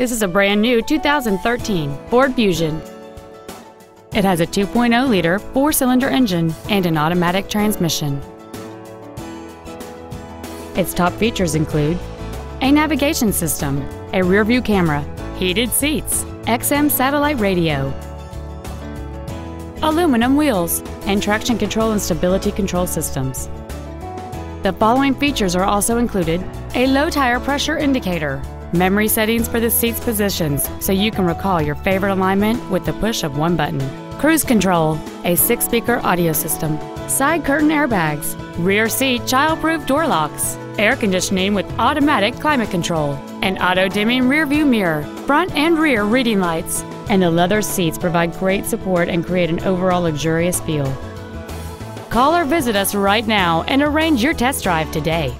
This is a brand new 2013 Ford Fusion. It has a 2.0-liter four-cylinder engine and an automatic transmission. Its top features include a navigation system, a rear-view camera, heated seats, XM satellite radio, aluminum wheels, and traction control and stability control systems. The following features are also included a low tire pressure indicator, memory settings for the seat's positions so you can recall your favorite alignment with the push of one button, cruise control, a six speaker audio system, side curtain airbags, rear seat child-proof door locks, air conditioning with automatic climate control, an auto-dimming rearview mirror, front and rear reading lights, and the leather seats provide great support and create an overall luxurious feel. Call or visit us right now and arrange your test drive today.